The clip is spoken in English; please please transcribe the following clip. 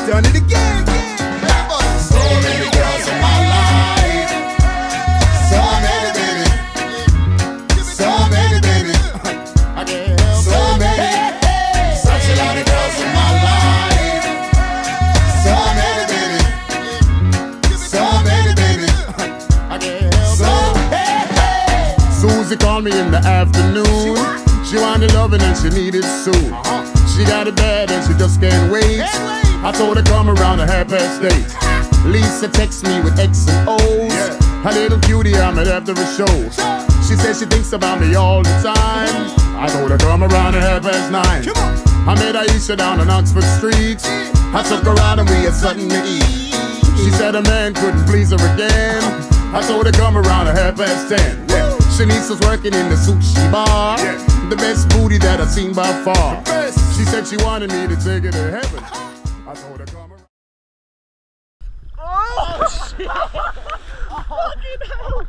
So many girls in my life. So many, baby. So many, baby. So many. Such a lot of girls in my life. So many, baby. So many, baby. So called me in the afternoon. She wanted loving and she needed soon. She got it bad and she just can't wait. I told her come around a half past eight. Lisa texts me with X and O's. A little cutie I met after a show. She says she thinks about me all the time. I told her come around at half past nine. I met Aisha down on Oxford Street. I took her out and we had something to eat. She said a man couldn't please her again. I told her come around at half past ten. Yeah. Shanice was working in the sushi bar. The best booty that I've seen by far. She said she wanted me to take her to heaven. I told her come around. Oh shit! Fucking hell!